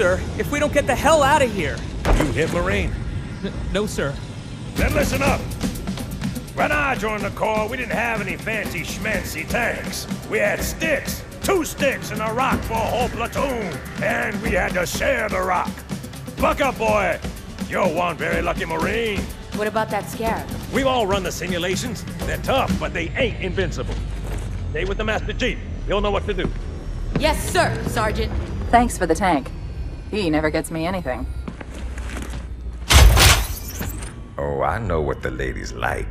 sir, if we don't get the hell out of here. You hit Marine. N- no, sir. Then listen up. When I joined the Corps, we didn't have any fancy schmancy tanks. We had sticks. Two sticks and a rock for a whole platoon. And we had to share the rock. Buck up, boy. You're one very lucky Marine. What about that scarab? We've all run the simulations. They're tough, but they ain't invincible. Stay with the Master Chief. He'll know what to do. Yes, sir, Sergeant. Thanks for the tank. He never gets me anything. Oh, I know what the ladies like.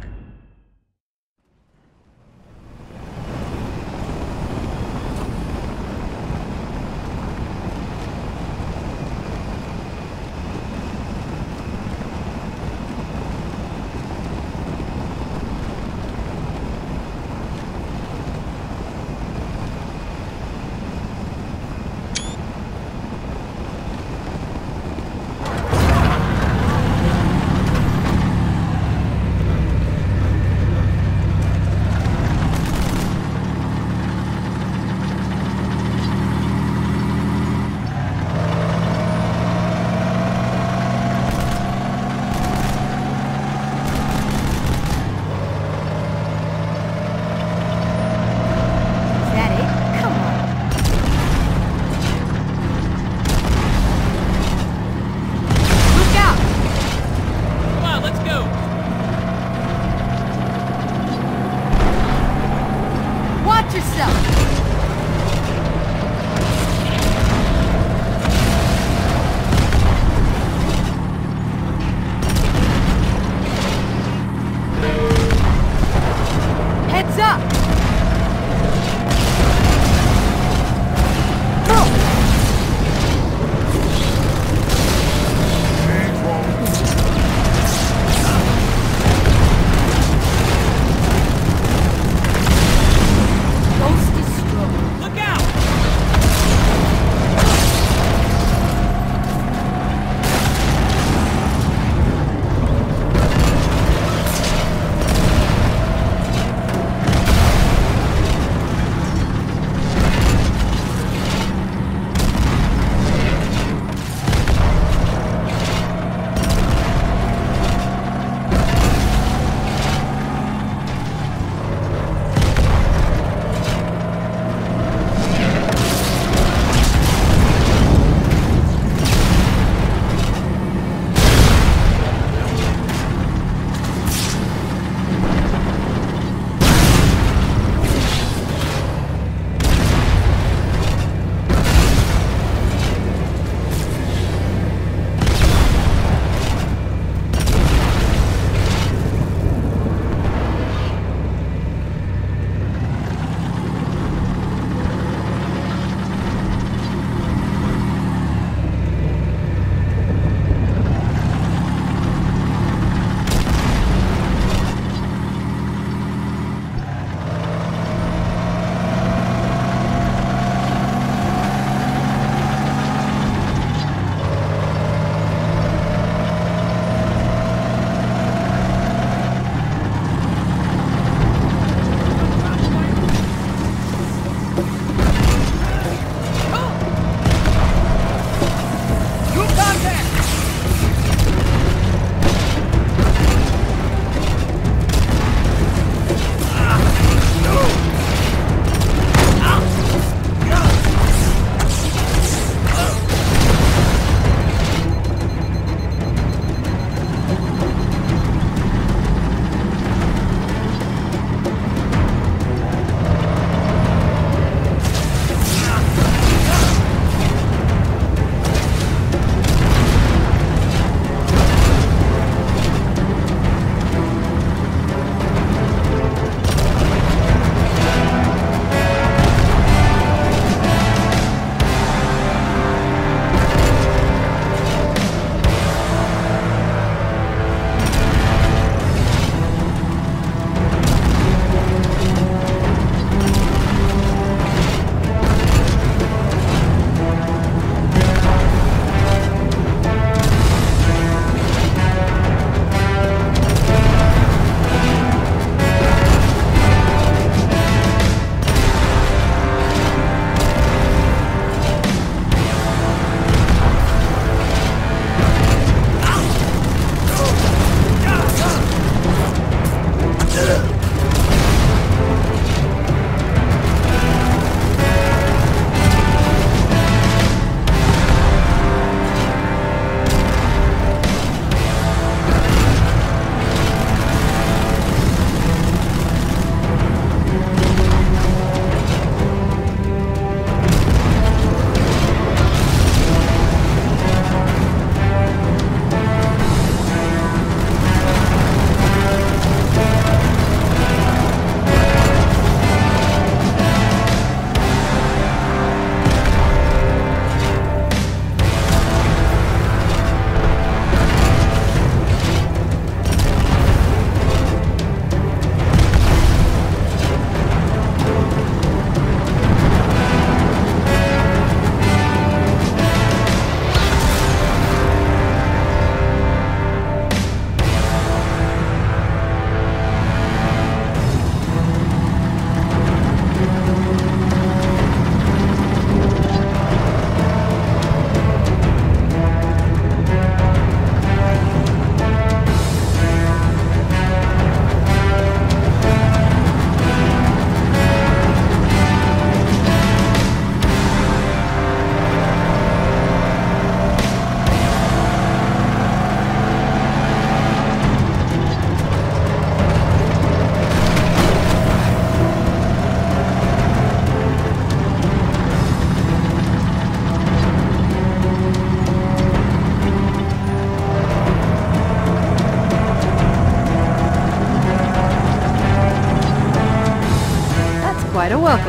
A welcome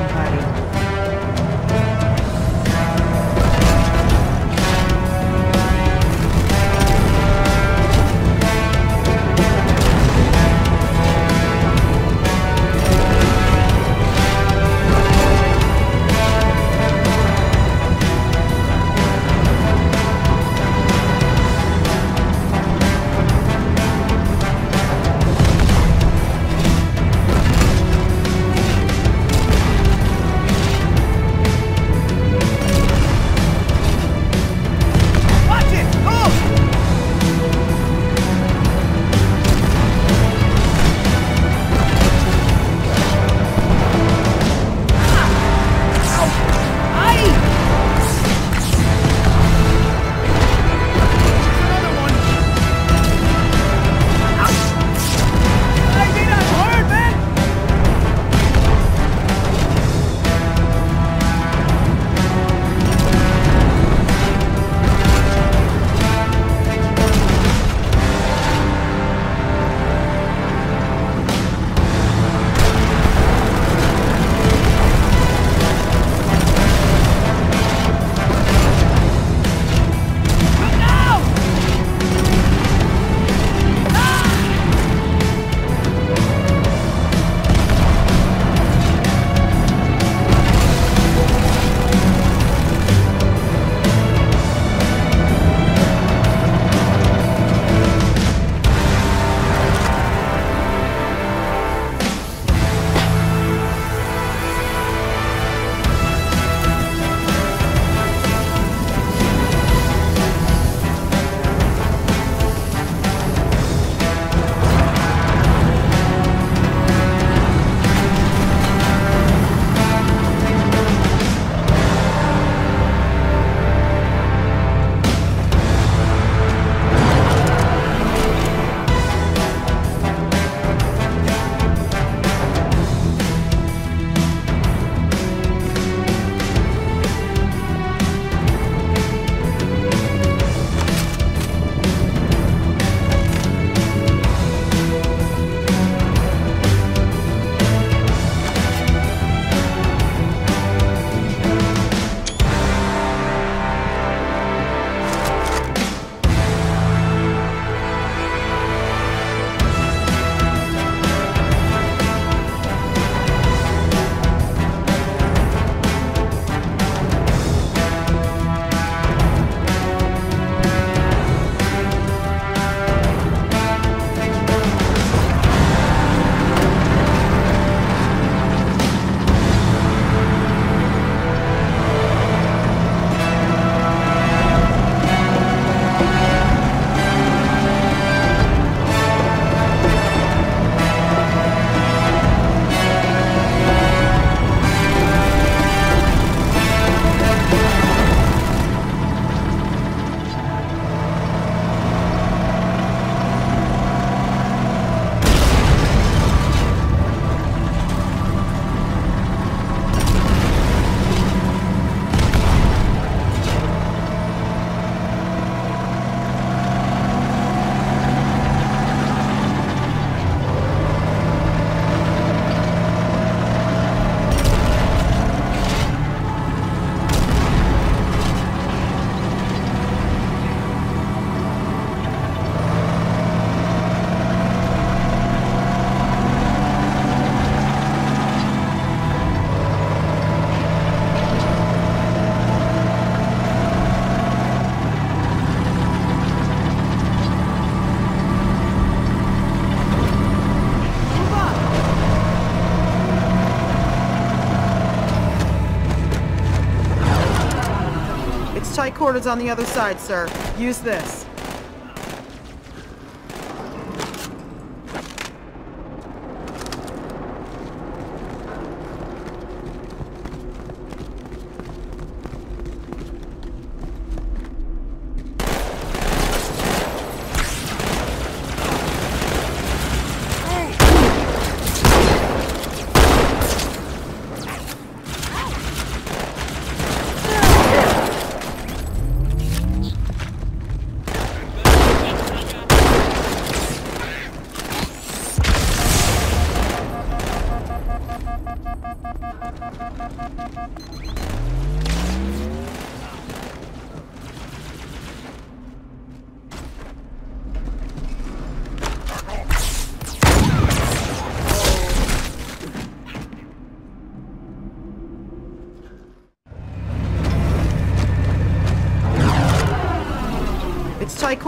tight on the other side, sir. Use this.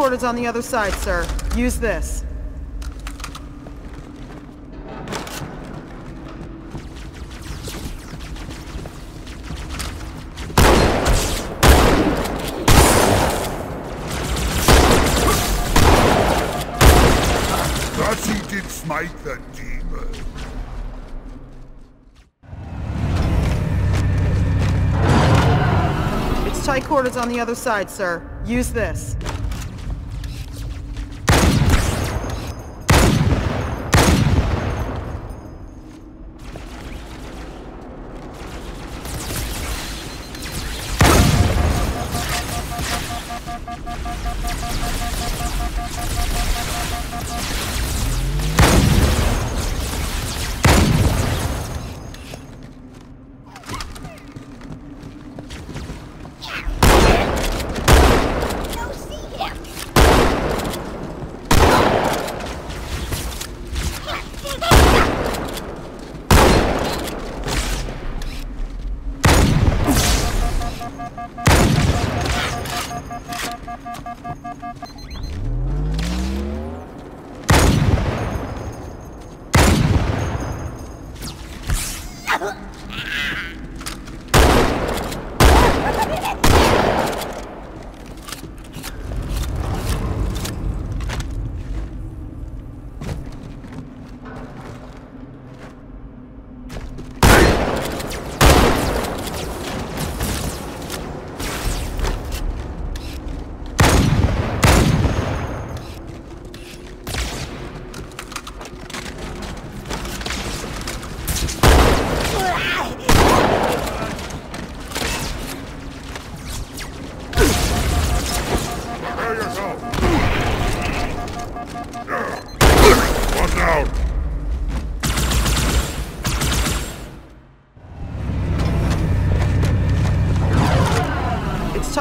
Quarters on the other side, sir. Use this. Thus he did smite the demon. It's tight quarters on the other side, sir. Use this.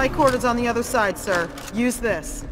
It's tight quarters on the other side, sir. Use this.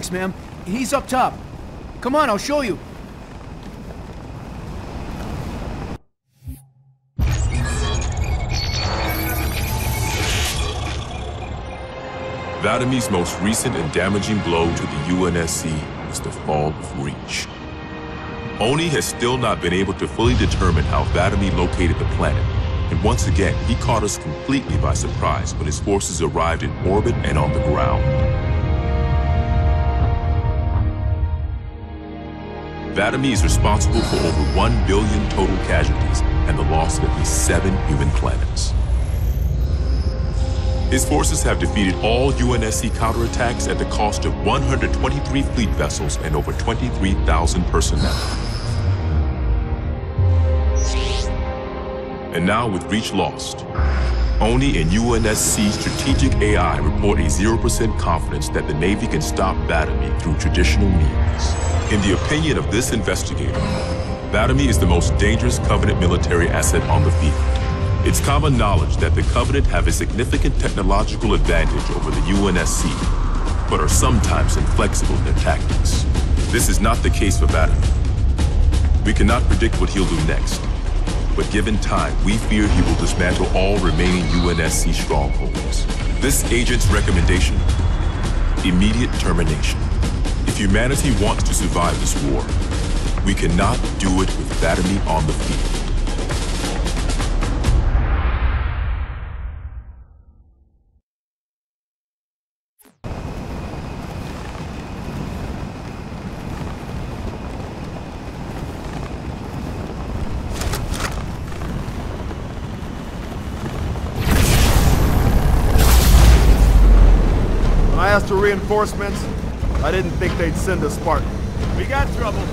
Banks, ma'am. He's up top. Come on, I'll show you. Vadamee's most recent and damaging blow to the UNSC was the fall of Reach. ONI has still not been able to fully determine how Vadamy located the planet, and once again, he caught us completely by surprise when his forces arrived in orbit and on the ground. Vadamee is responsible for over 1 billion total casualties and the loss of at least seven human planets. His forces have defeated all UNSC counterattacks at the cost of 123 fleet vessels and over 23,000 personnel. And now with Reach lost, ONI and UNSC strategic AI report a 0% confidence that the Navy can stop Vadamee through traditional means. In the opinion of this investigator, Vadamee is the most dangerous Covenant military asset on the field. It's common knowledge that the Covenant have a significant technological advantage over the UNSC, but are sometimes inflexible in their tactics. This is not the case for Vadamee. We cannot predict what he'll do next, but given time, we fear he will dismantle all remaining UNSC strongholds. This agent's recommendation? Immediate termination. Humanity wants to survive this war, we cannot do it with Vadamee on the field. Reinforcements, I didn't think they'd send a Spartan. We got trouble.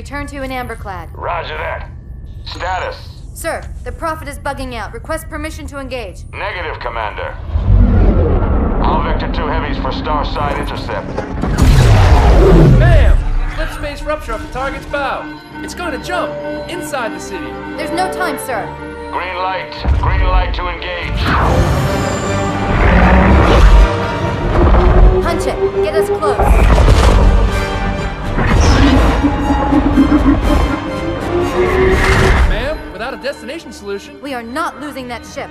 Return to In Amber Clad. Roger that. Status. Sir, the Prophet is bugging out. Request permission to engage. Negative, Commander. All Vector 2 heavies for star side intercept. Bam! Slip space rupture off the target's bow. It's going to jump inside the city. There's no time, sir. Green light. Green light to engage. Punch it. Get us close. Ma'am, without a destination solution. We are not losing that ship.